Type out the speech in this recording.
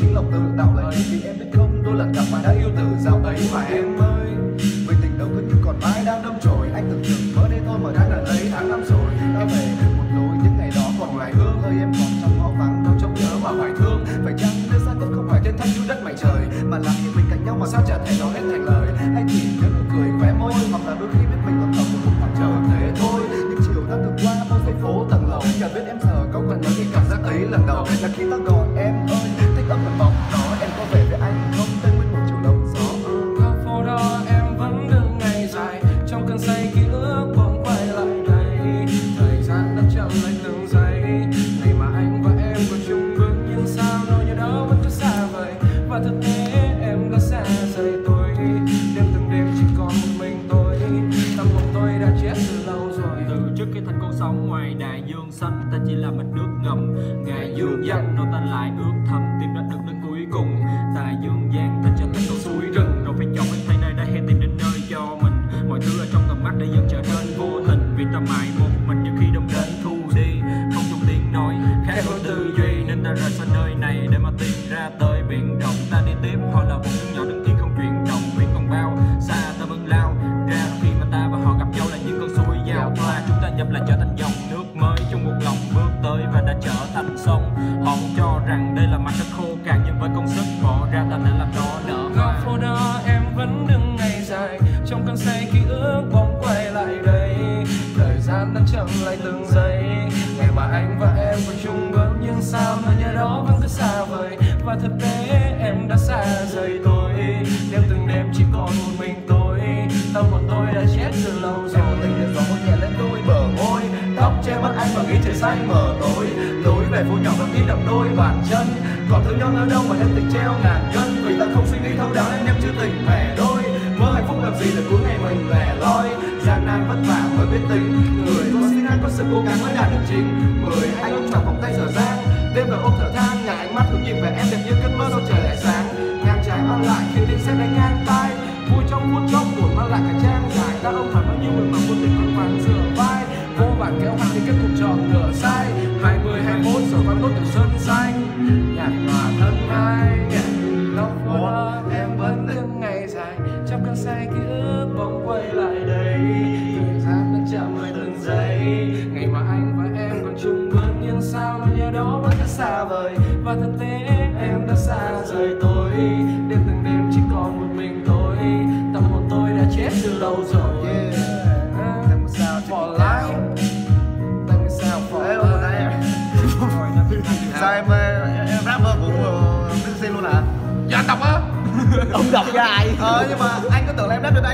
chính lòng tự tạo lấy Vì em biết không? Đôi lần gặp mà đã yêu từ dạo ấy mà em ơi. Đã về được một lối những ngày đó còn ngoài hương Ơi, em còn trong ngõ vắng, đâu trông nhớ và hoài thương. Phải chăng đưa xa cốt không phải trên thanh đất mày trời, Mà là khi mình cạnh nhau mà sao chả thể nói hết thành lời? Hay chỉ nhớ nụ cười, khóe môi, Hoặc là đôi khi biết mình còn tầm một khoảng chờ thế thôi, Những chiều đã từng qua, bao giây phố tầng lầu. Chả biết em giờ có còn nhớ cái cảm giác ấy lần đầu. Là khi ta gọi em ơi thích âm phần vọng ngoài đại dương xanh, ta chỉ là mình nước ngầm. Ngài dương danh nó ta lại ước thầm. Tìm ra được đến cuối cùng, tại dương gian, ta trở thành con suối rừng. Rồi phải chọn cái thay nơi đây hay tìm đến nơi cho mình. Mọi thứ ở trong tầm mắt để dần trở nên vô tình. Vì ta mãi trong cơn say, ký ức bóng quay lại đây. Thời gian đang chậm lại từng giây. Ngày mà anh và em còn chung bước, nhưng sao mà nhớ đó vẫn cứ xa vời? Và thực tế em đã xa rời tôi. Đêm từng đêm chỉ còn một mình tôi, tâm hồn tôi đã chết từ lâu rồi. Tình đã gió nhẹ lên đôi bờ môi. Tóc che mắt anh và nghĩ trời xanh mờ tối. Lối về phố nhỏ vẫn in đậm đôi bàn chân. Còn thương nhau ở đâu mà em tình treo ngàn cân? Vì ta không suy nghĩ thấu đáo nên em chưa tình về đôi. Mơ hạnh phúc làm gì để cuối ngày mình lẻ loi. Gian nan vất vả mới biết tính. Người có xin ăn có sự cố gắng mới đạt được chính. Mười anh ôm chặt vòng tay dở dang. Đêm về ôm thở than, nhà ánh mắt hướng nhìn về em đẹp như cơn mơ sau trời lại sáng. Ngang trái mang lại khiến tiếng xe đánh ngang tai. Vui trong phút chốc, buồn mang lại cả trang dài Ta ôm thật Và thực tế em đã xa rời tôi. Đêm từng đêm chỉ còn một mình tôi. Tâm hồn tôi đã chết từ lâu rồi. Yeah. For life Thank you sao for life Sao em, em, rapper của Minh Xin luôn hả? Dạ đọc á. Ông đọc dài Ờ nhưng mà anh có tưởng là em rap được anh